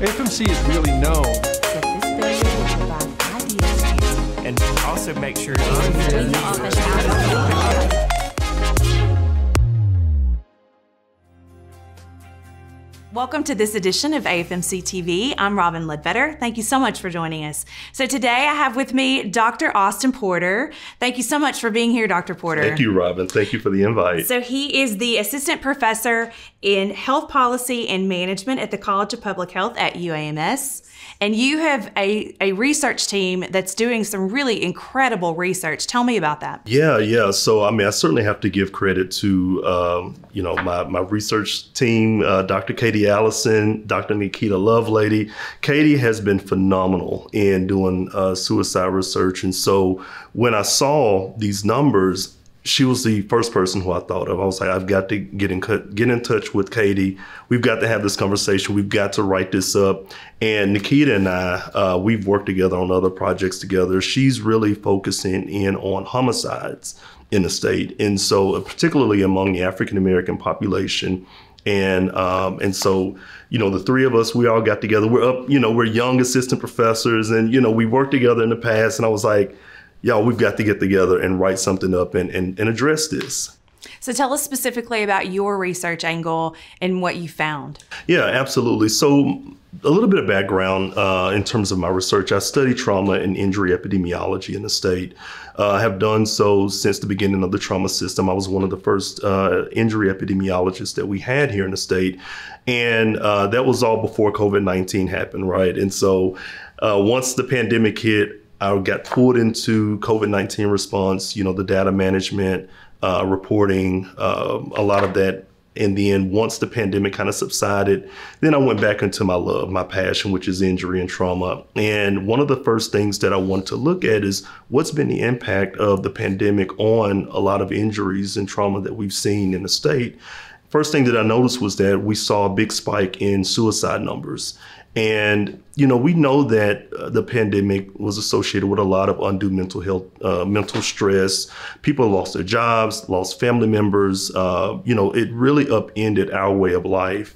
AFMC is really known. That this failure will provide ideas and also make sure Welcome to this edition of AFMC TV. I'm Robin Ledbetter. Thank you so much for joining us. So today I have with me Dr. Austin Porter. Thank you so much for being here, Dr. Porter. Thank you, Robin. Thank you for the invite. So he is the assistant professor in health policy and management at the College of Public Health at UAMS. And you have a, a research team that's doing some really incredible research. Tell me about that. Yeah, yeah. So, I mean, I certainly have to give credit to, um, you know, my, my research team, uh, Dr. Katie Allison, Dr. Nikita Lovelady. Katie has been phenomenal in doing uh, suicide research. And so when I saw these numbers, she was the first person who I thought of. I was like, I've got to get in get in touch with Katie. We've got to have this conversation. We've got to write this up. And Nikita and I, uh, we've worked together on other projects together. She's really focusing in on homicides in the state, and so uh, particularly among the African American population. And um, and so you know the three of us, we all got together. We're up, you know, we're young assistant professors, and you know we worked together in the past. And I was like y'all, we've got to get together and write something up and, and, and address this. So tell us specifically about your research angle and what you found. Yeah, absolutely. So a little bit of background uh, in terms of my research. I study trauma and injury epidemiology in the state. Uh, I have done so since the beginning of the trauma system. I was one of the first uh, injury epidemiologists that we had here in the state. And uh, that was all before COVID 19 happened, right? And so uh, once the pandemic hit, I got pulled into COVID 19 response, you know, the data management, uh, reporting, uh, a lot of that. And then once the pandemic kind of subsided, then I went back into my love, my passion, which is injury and trauma. And one of the first things that I want to look at is what's been the impact of the pandemic on a lot of injuries and trauma that we've seen in the state. First thing that I noticed was that we saw a big spike in suicide numbers. And you know, we know that uh, the pandemic was associated with a lot of undue mental health, uh, mental stress. People lost their jobs, lost family members. Uh, you know, it really upended our way of life.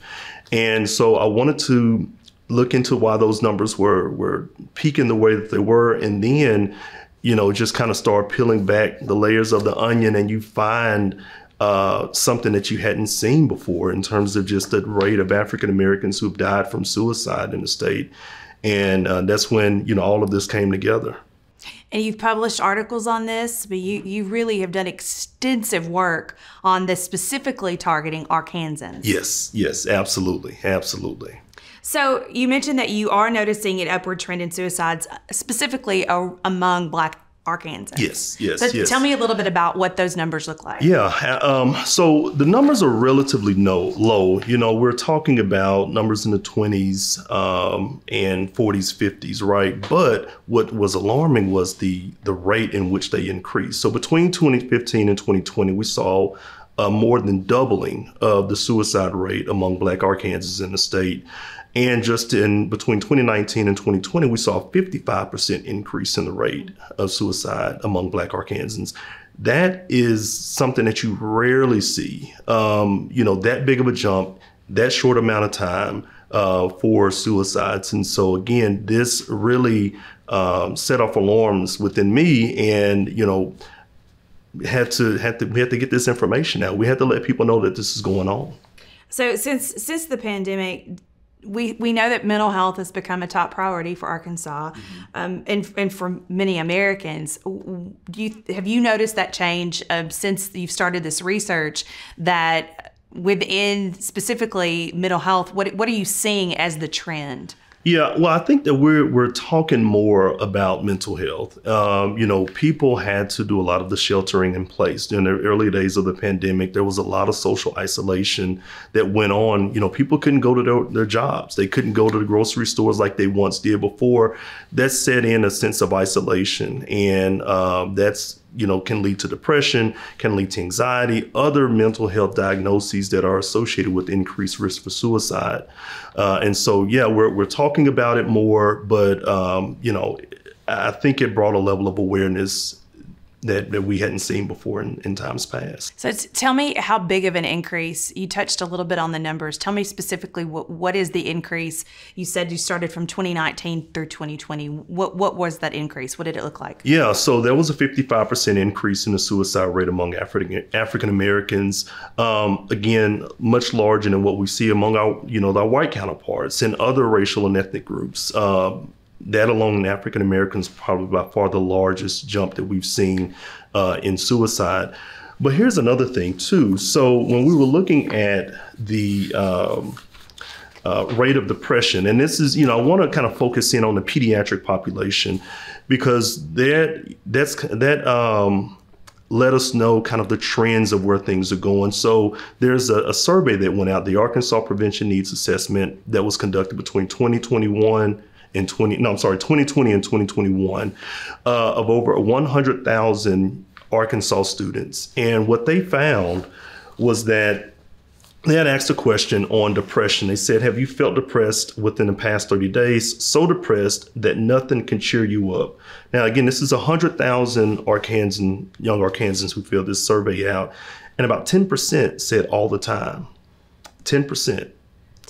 And so I wanted to look into why those numbers were were peaking the way that they were, and then, you know, just kind of start peeling back the layers of the onion, and you find uh, something that you hadn't seen before in terms of just the rate of African Americans who've died from suicide in the state. And uh, that's when, you know, all of this came together. And you've published articles on this, but you, you really have done extensive work on this specifically targeting Arkansans. Yes, yes, absolutely, absolutely. So you mentioned that you are noticing an upward trend in suicides, specifically among Black Arkansas. Yes, yes, so yes. Tell me a little bit about what those numbers look like. Yeah, um, so the numbers are relatively no, low. You know, we're talking about numbers in the 20s um, and 40s, 50s, right? But what was alarming was the the rate in which they increased. So between 2015 and 2020, we saw uh, more than doubling of the suicide rate among Black Arkansans in the state. And just in between 2019 and 2020, we saw a 55% increase in the rate of suicide among Black Arkansans. That is something that you rarely see. Um, you know, that big of a jump, that short amount of time uh, for suicides. And so, again, this really um, set off alarms within me, and you know, had to had to we had to get this information out. We had to let people know that this is going on. So since since the pandemic, we, we know that mental health has become a top priority for Arkansas, mm-hmm. um, and and for many Americans. Do you have you noticed that change uh, since you've started this research that within specifically mental health? What what are you seeing as the trend? Yeah, well, I think that we're we're talking more about mental health. Um, you know, people had to do a lot of the sheltering in place during the early days of the pandemic. There was a lot of social isolation that went on. You know, people couldn't go to their, their jobs. They couldn't go to the grocery stores like they once did before. That set in a sense of isolation, and um, that's you know, can lead to depression, can lead to anxiety, other mental health diagnoses that are associated with increased risk for suicide. Uh, and so, yeah, we're, we're talking about it more, but, um, you know, I think it brought a level of awareness that, that we hadn't seen before in, in times past. So tell me how big of an increase. You touched a little bit on the numbers. Tell me specifically what what is the increase? You said you started from 2019 through 2020. What what was that increase? What did it look like? Yeah, so there was a 55% increase in the suicide rate among African African Americans. Um, again, much larger than what we see among our you know our white counterparts and other racial and ethnic groups. Um, that alone in African Americans probably by far the largest jump that we've seen uh, in suicide. But here's another thing too. So when we were looking at the um, uh, rate of depression, and this is you know I want to kind of focus in on the pediatric population because that that's that. Um, let us know kind of the trends of where things are going. So there's a, a survey that went out, the Arkansas Prevention Needs Assessment, that was conducted between 2021 in 20 no i'm sorry 2020 and 2021 uh, of over 100000 arkansas students and what they found was that they had asked a question on depression. They said, Have you felt depressed within the past 30 days? So depressed that nothing can cheer you up. Now, again, this is 100,000 Arkansan, young Arkansans who filled this survey out, and about 10% said all the time. 10%.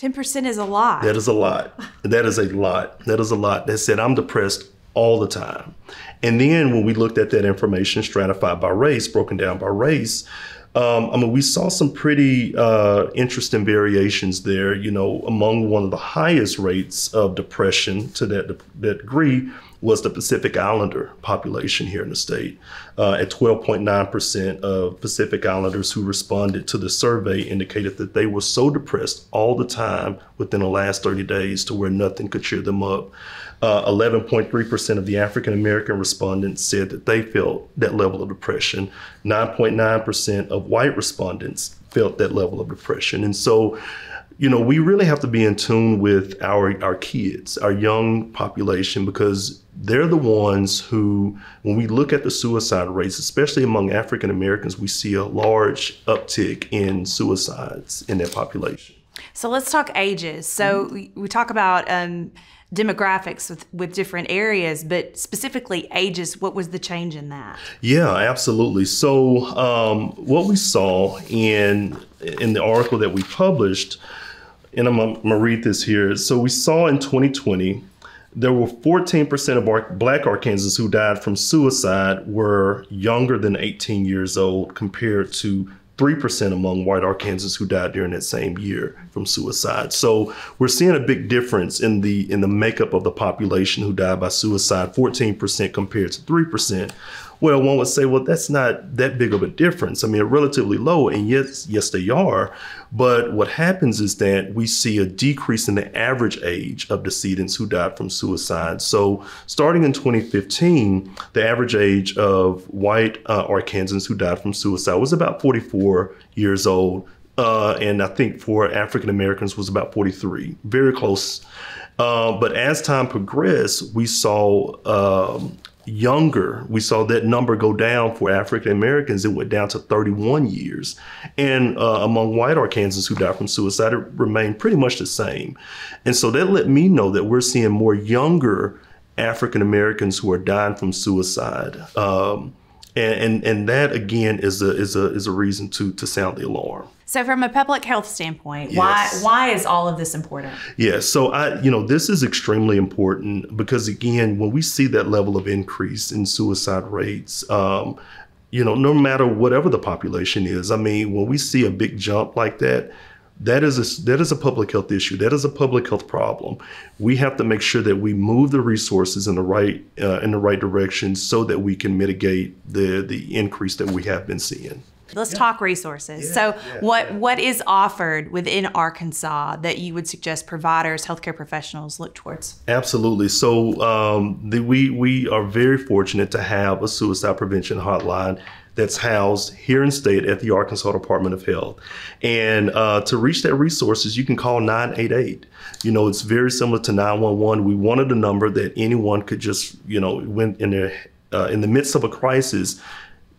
10% is a lot. That is a lot. That is a lot. That is a lot. That said, I'm depressed all the time. And then when we looked at that information stratified by race, broken down by race, um, I mean, we saw some pretty uh, interesting variations there. You know, among one of the highest rates of depression to that, that degree was the Pacific Islander population here in the state. Uh, at 12.9% of Pacific Islanders who responded to the survey indicated that they were so depressed all the time within the last 30 days to where nothing could cheer them up. Uh, 11.3% of the African American respondents said that they felt that level of depression. 9.9% of white respondents felt that level of depression. And so, you know, we really have to be in tune with our our kids, our young population, because they're the ones who, when we look at the suicide rates, especially among African Americans, we see a large uptick in suicides in that population. So let's talk ages. So mm-hmm. we talk about um, demographics with, with different areas, but specifically ages, what was the change in that? Yeah, absolutely. So um, what we saw in in the article that we published and I'm, I'm gonna read this here. So we saw in 2020 there were 14% of our black Arkansans who died from suicide were younger than 18 years old compared to 3% among white Arkansans who died during that same year from suicide. So we're seeing a big difference in the in the makeup of the population who died by suicide, 14% compared to 3%. Well, one would say, well, that's not that big of a difference. I mean, relatively low, and yes, yes, they are. But what happens is that we see a decrease in the average age of decedents who died from suicide. So, starting in 2015, the average age of white uh, Arkansans who died from suicide was about 44 years old. Uh, and I think for African Americans was about 43, very close. Uh, but as time progressed, we saw um, younger, we saw that number go down for African Americans. It went down to 31 years. And uh, among white Arkansans who died from suicide, it remained pretty much the same. And so that let me know that we're seeing more younger African Americans who are dying from suicide. Um, and, and, and that again is a is a is a reason to to sound the alarm. So, from a public health standpoint, yes. why why is all of this important? Yeah, so I, you know, this is extremely important because again, when we see that level of increase in suicide rates, um, you know, no matter whatever the population is, I mean, when we see a big jump like that, that is a that is a public health issue. That is a public health problem. We have to make sure that we move the resources in the right uh, in the right direction so that we can mitigate the the increase that we have been seeing. Let's yeah. talk resources. Yeah, so, yeah, what what is offered within Arkansas that you would suggest providers, healthcare professionals look towards? Absolutely. So, um, the, we we are very fortunate to have a suicide prevention hotline that's housed here in state at the Arkansas Department of Health. And uh, to reach that resources, you can call 988. You know, it's very similar to 911. We wanted a number that anyone could just, you know, when in their uh, in the midst of a crisis,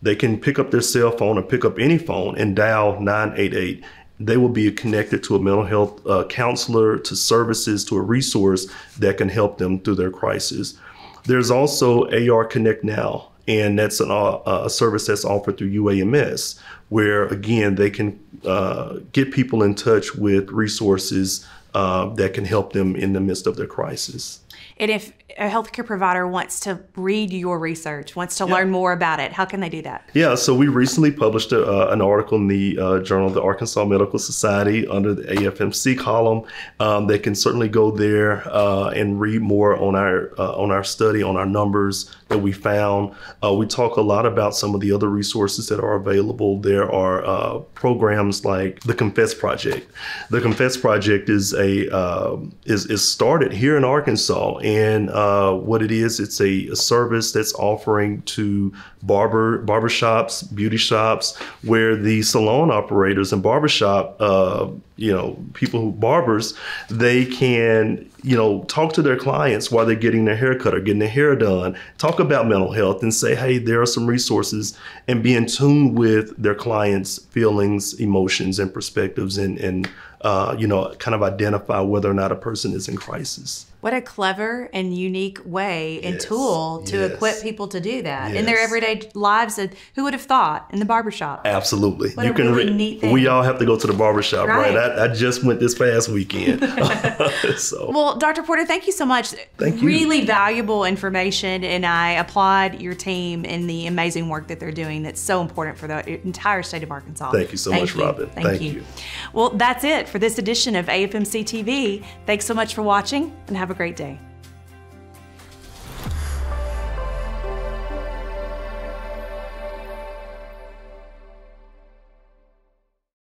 they can pick up their cell phone or pick up any phone and dial 988. They will be connected to a mental health uh, counselor, to services, to a resource that can help them through their crisis. There's also AR Connect Now. And that's an, uh, a service that's offered through UAMS, where again they can uh, get people in touch with resources uh, that can help them in the midst of their crisis. And if a healthcare provider wants to read your research, wants to learn more about it, how can they do that? Yeah, so we recently published a, uh, an article in the uh, Journal of the Arkansas Medical Society under the AFMC column. Um, they can certainly go there uh, and read more on our uh, on our study, on our numbers that we found. Uh, we talk a lot about some of the other resources that are available. There are uh, programs like the Confess Project. The Confess Project is a is is started here in Arkansas and uh, what it is, it's a, a, service that's offering to barber barbershops, beauty shops, where the salon operators and barbershop, uh, you know, people who barbers, they can, you know, talk to their clients while they're getting their haircut or getting their hair done, talk about mental health and say, hey, there are some resources and be in tune with their clients' feelings, emotions, and perspectives and, and uh, you know, kind of identify whether or not a person is in crisis. What a clever and unique way and Yes, tool to yes. equip people to do that in their everyday lives. And who would have thought in the barbershop? Absolutely. What a really neat thing. We all have to go to the barbershop, right? Right. I, I just went this past weekend. so Well, Dr. Porter, thank you so much. Thank you. Really valuable information, and I applaud your team and the amazing work that they're doing. That's so important for the entire state of Arkansas. Thank you so much, Robin. Thank, Thank you. you. Well, that's it for this edition of AFMC TV. Thanks so much for watching, and have great day.